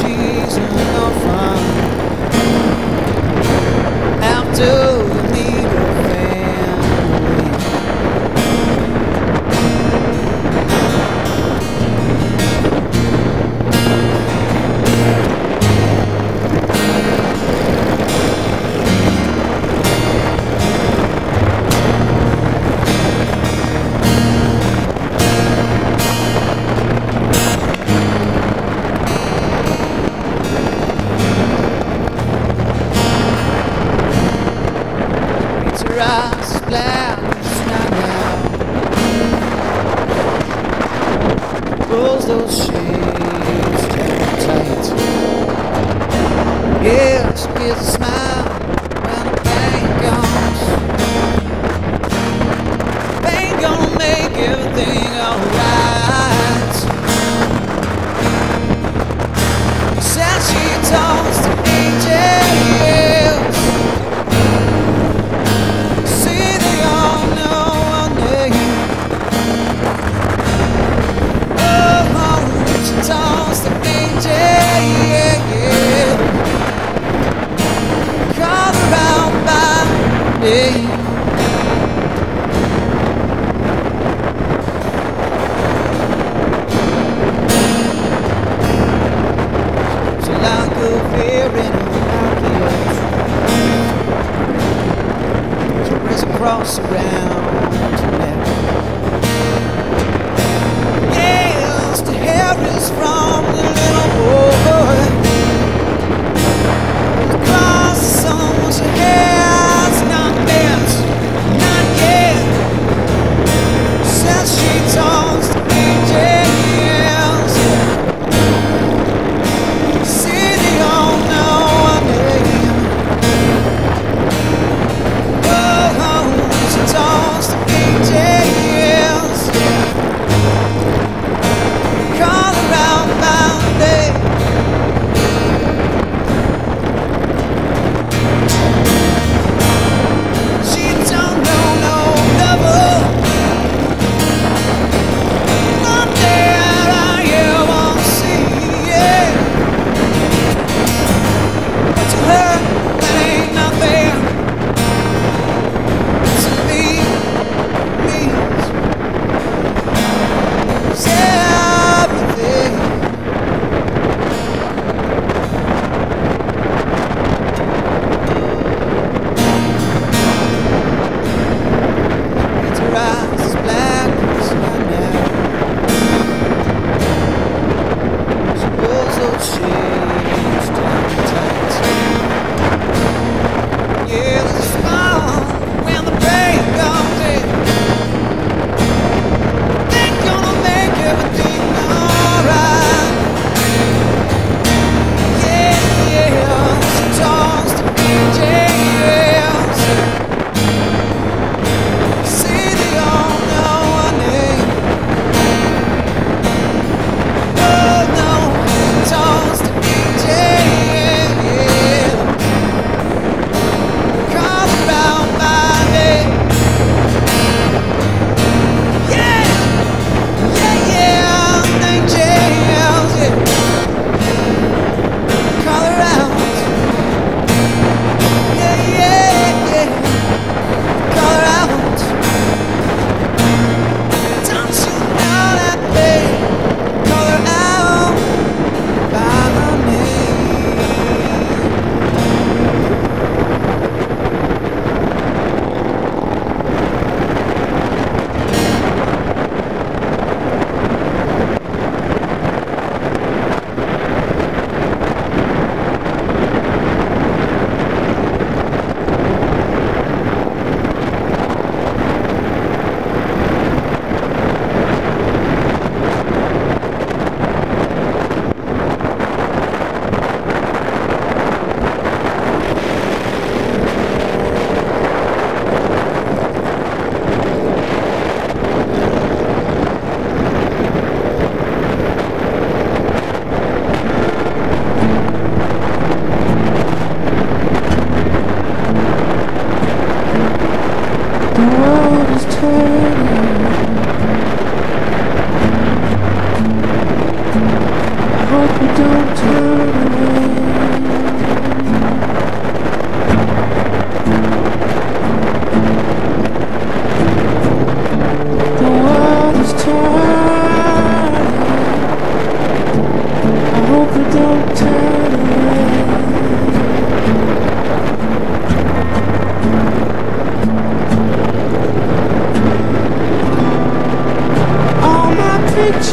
she's an orphan. After wearing binoculars to race across around.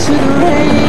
to the radio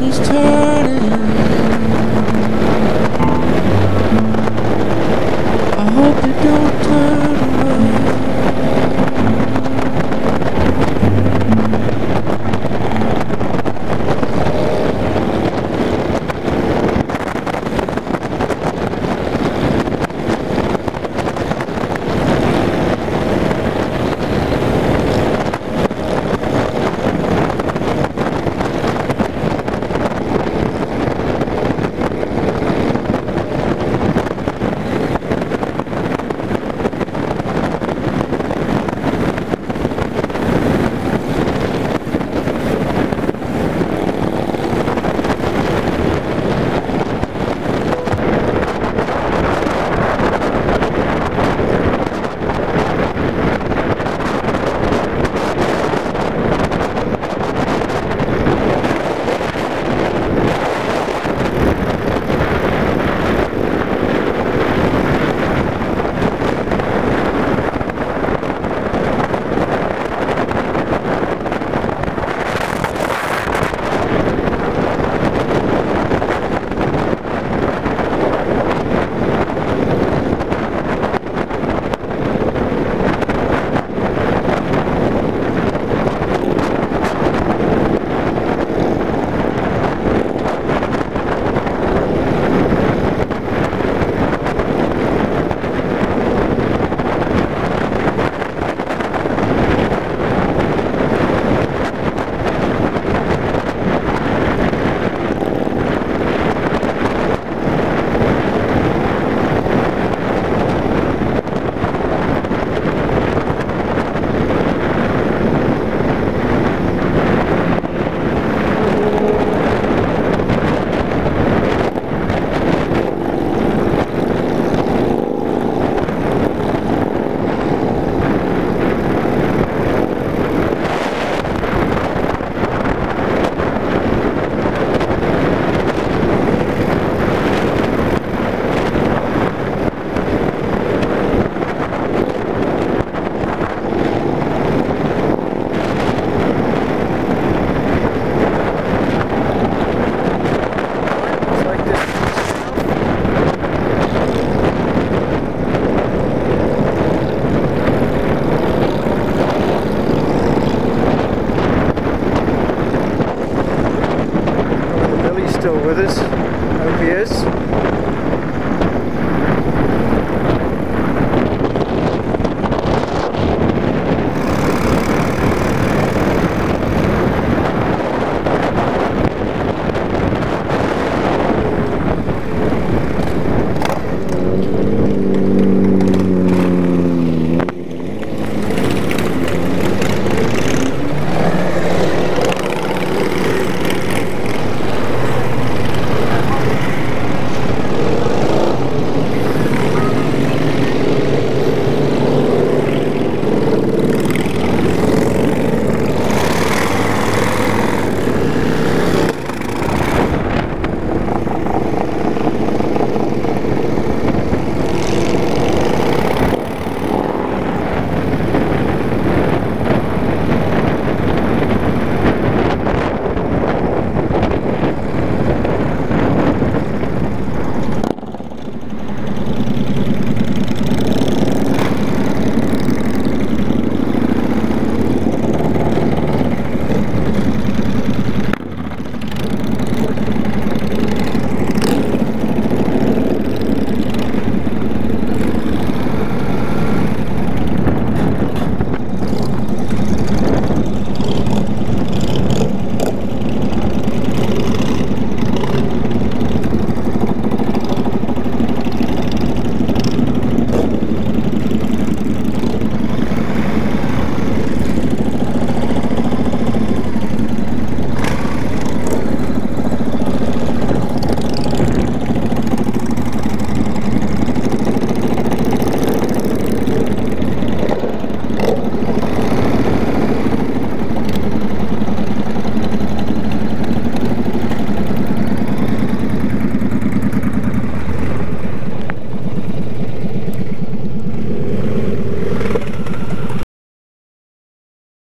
world is